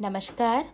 नमस्कार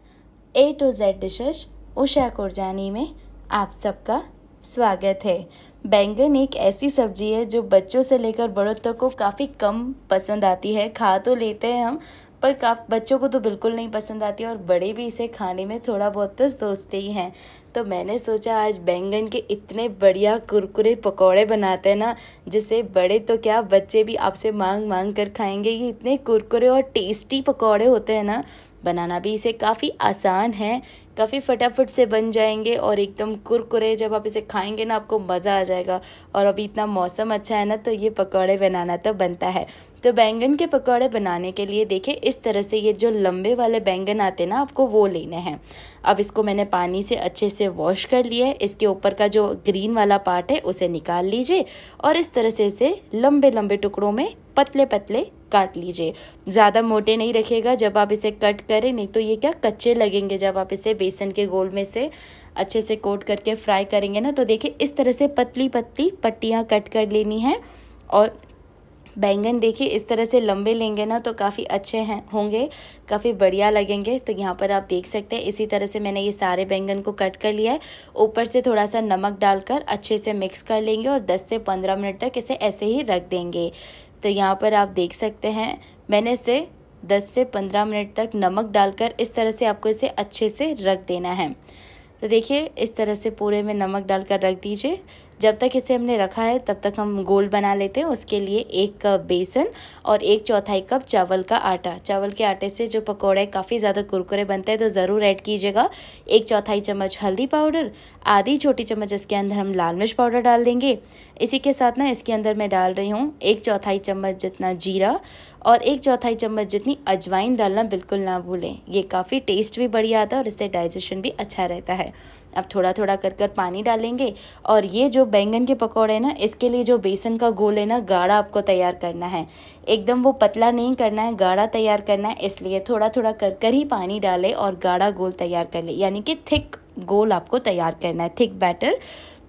A to Z dishes Usha Kurjani में आप सबका स्वागत है। बैंगन एक ऐसी सब्ज़ी है जो बच्चों से लेकर बड़ों तक को काफ़ी कम पसंद आती है। खा तो लेते हैं हम, पर का बच्चों को तो बिल्कुल नहीं पसंद आती और बड़े भी इसे खाने में थोड़ा बहुत तो सोचते ही हैं। तो मैंने सोचा आज बैंगन के इतने बढ़िया कुरकुरे पकौड़े बनाते हैं ना, जिसे बड़े तो क्या, बच्चे भी आपसे मांग मांग कर खाएँगे। ये इतने कुरकुरे और टेस्टी पकौड़े होते हैं ना, बनाना भी इसे काफ़ी आसान है, काफ़ी फटाफट से बन जाएँगे और एकदम कुरकुरे जब आप इसे खाएँगे ना, आपको मज़ा आ जाएगा। और अभी इतना मौसम अच्छा है ना तो ये पकौड़े बनाना तो बनता है। तो बैंगन के पकौड़े बनाने के लिए देखिए, इस तरह से ये जो लंबे वाले बैंगन आते हैं ना, आपको वो लेने हैं। अब इसको मैंने पानी से अच्छे से वॉश कर लिया है इसके ऊपर का जो ग्रीन वाला पार्ट है, उसे निकाल लीजिए और इस तरह से इसे लंबे लंबे टुकड़ों में पतले पतले काट लीजिए। ज़्यादा मोटे नहीं रखेगा जब आप इसे कट करें, नहीं तो ये क्या कच्चे लगेंगे जब आप इसे बेसन के गोल में से अच्छे से कोट करके फ्राई करेंगे ना तो देखिए इस तरह से पतली पतली पट्टियाँ कट कर लेनी है और बैंगन देखिए, इस तरह से लंबे लेंगे ना तो काफ़ी अच्छे हैं, होंगे, काफ़ी बढ़िया लगेंगे। तो यहाँ पर आप देख सकते हैं, इसी तरह से मैंने ये सारे बैंगन को कट कर लिया है। ऊपर से थोड़ा सा नमक डालकर अच्छे से मिक्स कर लेंगे और 10 से 15 मिनट तक इसे ऐसे ही रख देंगे। तो यहाँ पर आप देख सकते हैं, मैंने इसे 10 से 15 मिनट तक नमक डालकर इस तरह से आपको इसे अच्छे से रख देना है। तो देखिए, इस तरह से पूरे में नमक डालकर रख दीजिए। जब तक इसे हमने रखा है, तब तक हम गोल बना लेते हैं। उसके लिए एक कप बेसन और एक चौथाई कप चावल का आटा। चावल के आटे से जो पकौड़े काफ़ी ज़्यादा कुरकुरे बनते हैं तो ज़रूर ऐड कीजिएगा। एक चौथाई चम्मच हल्दी पाउडर, आधी छोटी चम्मच इसके अंदर हम लाल मिर्च पाउडर डाल देंगे। इसी के साथ ना, इसके अंदर मैं डाल रही हूँ एक चौथाई चम्मच जितना जीरा और एक चौथाई चम्मच जितनी अजवाइन डालना बिल्कुल ना भूलें। ये काफ़ी टेस्ट भी बढ़िया आता है और इससे डाइजेशन भी अच्छा रहता है। अब थोड़ा थोड़ा कर कर पानी डालेंगे और ये जो बैंगन के पकौड़े ना, इसके लिए जो बेसन का गोल है ना, गाढ़ा आपको तैयार करना है। एकदम वो पतला नहीं करना है, गाढ़ा तैयार करना है, इसलिए थोड़ा थोड़ा कर कर ही पानी डालें और गाढ़ा गोल तैयार कर ले। यानी कि थिक गोल आपको तैयार करना है थिक बैटर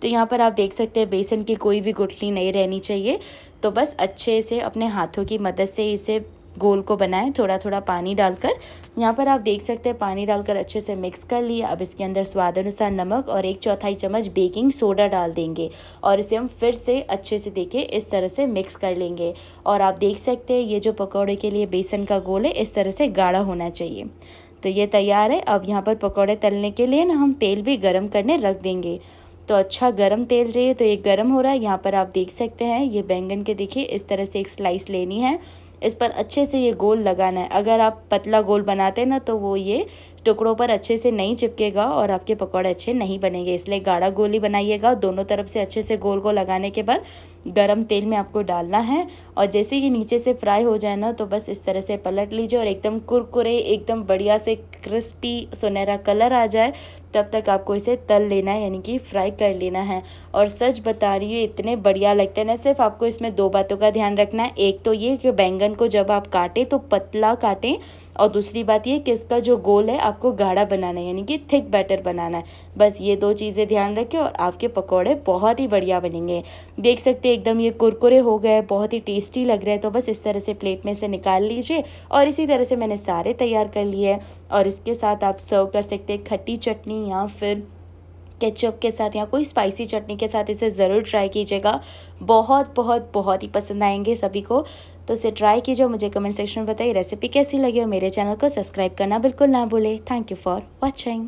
तो यहाँ पर आप देख सकते हैं, बेसन की कोई भी गुठली नहीं रहनी चाहिए। तो बस अच्छे से अपने हाथों की मदद से इसे गोल को बनाएँ थोड़ा थोड़ा पानी डालकर। यहाँ पर आप देख सकते हैं, पानी डालकर अच्छे से मिक्स कर लिया। अब इसके अंदर स्वाद अनुसार नमक और एक चौथाई चम्मच बेकिंग सोडा डाल देंगे और इसे हम फिर से अच्छे से देखिए इस तरह से मिक्स कर लेंगे। और आप देख सकते हैं, ये जो पकौड़े के लिए बेसन का गोल है, इस तरह से गाढ़ा होना चाहिए। तो ये तैयार है। अब यहाँ पर पकौड़े तलने के लिए ना हम तेल भी गर्म करने रख देंगे। तो अच्छा गरम तेल चाहिए तो ये गरम हो रहा है। यहाँ पर आप देख सकते हैं, ये बैंगन के देखिए, इस तरह से एक स्लाइस लेनी है। इस पर अच्छे से ये गोल लगाना है। अगर आप पतला गोल बनाते हैं ना तो वो ये टुकड़ों पर अच्छे से नहीं चिपकेगा और आपके पकौड़े अच्छे नहीं बनेंगे। इसलिए गाढ़ा गोल ही बनाइएगा। दोनों तरफ़ से अच्छे से गोल गोल लगाने के बाद गरम तेल में आपको डालना है। और जैसे कि नीचे से फ्राई हो जाए ना तो बस इस तरह से पलट लीजिए और एकदम कुरकुरे, एकदम बढ़िया से क्रिस्पी सुनहरा कलर आ जाए। तब तक आपको इसे तल लेना है, यानी कि फ्राई कर लेना है। और सच बता रही हूँ इतने बढ़िया लगते हैं ना, सिर्फ़ आपको इसमें दो बातों का ध्यान रखना है। एक तो ये कि बैंगन को जब आप काटें तो पतला काटें, और दूसरी बात ये कि इसका जो गोल है, आपको गाढ़ा बनाना है, यानी कि थिक बैटर बनाना है। बस ये दो चीज़ें ध्यान रखें, और आपके पकौड़े बहुत ही बढ़िया बनेंगे। देख सकते हैं, एकदम ये कुरकुरे हो गए, बहुत ही टेस्टी लग रहे हैं तो बस इस तरह से प्लेट में से निकाल लीजिए, और इसी तरह से मैंने सारे तैयार कर लिए और इसके साथ आप सर्व कर सकते हैं खट्टी चटनी या फिर केचप के साथ या कोई स्पाइसी चटनी के साथ इसे ज़रूर ट्राई कीजिएगा। बहुत बहुत बहुत ही पसंद आएँगे सभी को। तो इसे ट्राई कीजिए मुझे कमेंट सेक्शन में बताइए रेसिपी कैसी लगी और मेरे चैनल को सब्सक्राइब करना बिल्कुल ना भूले। Thank you for watching